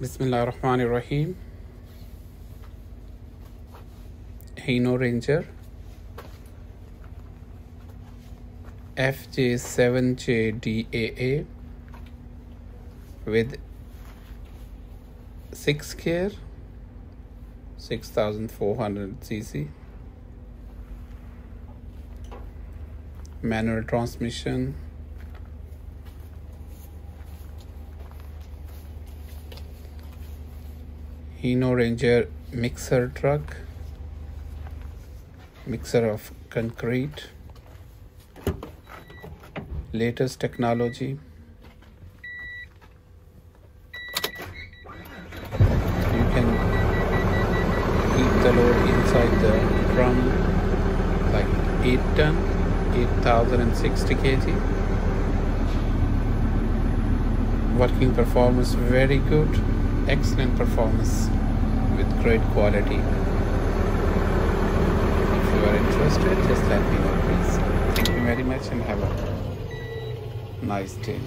Bismillah ar-Rahman ar-Rahim. Hino Ranger FJ7JDAA with 6 gear 6400 cc manual transmission Hino Ranger mixer truck, mixer of concrete, latest technology. You can keep the load inside the drum like 8 ton, 8060 kg. Working performance very good excellent performance with great quality. If you are interested, just let me know please. Thank you very much and have a nice day.